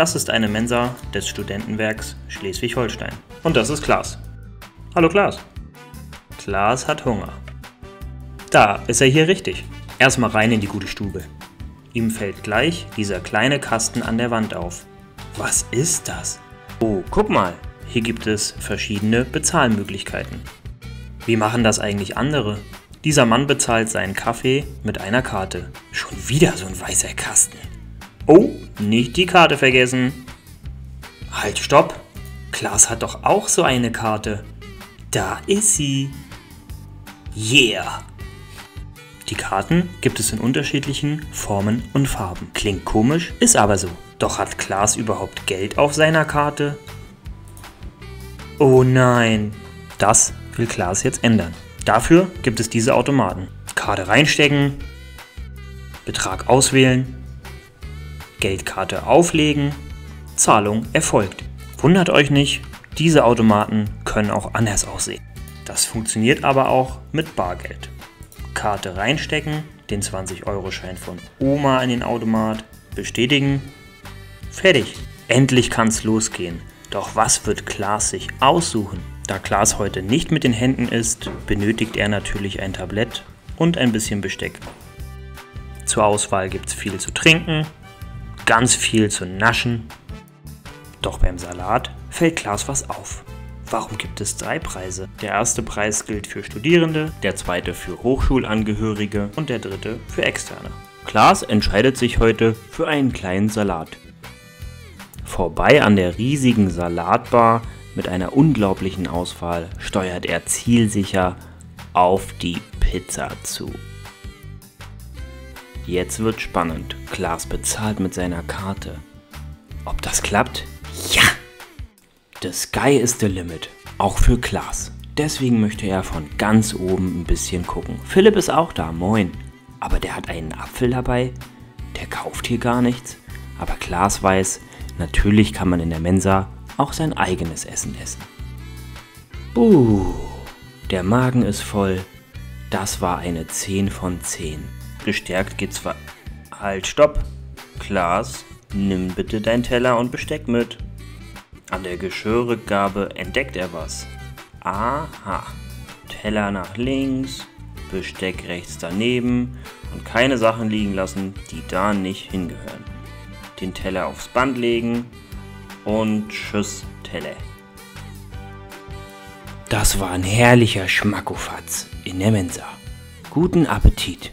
Das ist eine Mensa des Studentenwerks Schleswig-Holstein. Und das ist Klaas. Hallo Klaas. Klaas hat Hunger. Da ist er hier richtig. Erstmal rein in die gute Stube. Ihm fällt gleich dieser kleine Kasten an der Wand auf. Was ist das? Oh, guck mal. Hier gibt es verschiedene Bezahlmöglichkeiten. Wie machen das eigentlich andere? Dieser Mann bezahlt seinen Kaffee mit einer Karte. Schon wieder so ein weißer Kasten. Oh, nicht die Karte vergessen. Halt, stopp. Klaas hat doch auch so eine Karte. Da ist sie. Yeah. Die Karten gibt es in unterschiedlichen Formen und Farben. Klingt komisch, ist aber so. Doch hat Klaas überhaupt Geld auf seiner Karte? Oh nein. Das will Klaas jetzt ändern. Dafür gibt es diese Automaten. Karte reinstecken, Betrag auswählen, Geldkarte auflegen, Zahlung erfolgt. Wundert euch nicht, diese Automaten können auch anders aussehen. Das funktioniert aber auch mit Bargeld. Karte reinstecken, den 20-Euro-Schein von Oma in den Automat, bestätigen, fertig. Endlich kann's losgehen. Doch was wird Klaas sich aussuchen? Da Klaas heute nicht mit den Händen isst, benötigt er natürlich ein Tablett und ein bisschen Besteck. Zur Auswahl gibt's viel zu trinken, ganz viel zu naschen. Doch beim Salat fällt Klaas was auf. Warum gibt es drei Preise? Der erste Preis gilt für Studierende, der zweite für Hochschulangehörige und der dritte für Externe. Klaas entscheidet sich heute für einen kleinen Salat. Vorbei an der riesigen Salatbar mit einer unglaublichen Auswahl steuert er zielsicher auf die Pizza zu. Jetzt wird spannend. Klaas bezahlt mit seiner Karte. Ob das klappt? Ja! The sky is the limit. Auch für Klaas. Deswegen möchte er von ganz oben ein bisschen gucken. Philipp ist auch da, moin. Aber der hat einen Apfel dabei. Der kauft hier gar nichts. Aber Klaas weiß, natürlich kann man in der Mensa auch sein eigenes Essen essen. Uh, der Magen ist voll. Das war eine 10 von 10. Gestärkt geht's weiter. Halt, stopp. Klaas, nimm bitte dein Teller und Besteck mit. An der Geschirrgabe entdeckt er was. Aha. Teller nach links, Besteck rechts daneben und keine Sachen liegen lassen, die da nicht hingehören. Den Teller aufs Band legen und tschüss Teller. Das war ein herrlicher Schmackofatz in der Mensa. Guten Appetit!